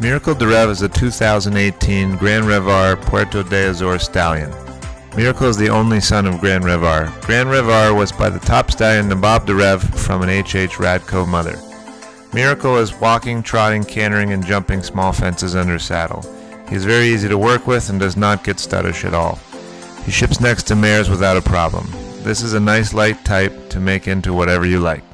Miracle de Reve is a 2018 Grand Revar Puerto de Azor stallion. Miracle is the only son of Grand Revar. Grand Revar was by the top stallion Nabab de Reve from an H.H. Radko mother. Miracle is walking, trotting, cantering, and jumping small fences under saddle. He is very easy to work with and does not get studdish at all. He ships next to mares without a problem. This is a nice light type to make into whatever you like.